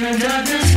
gonna do this.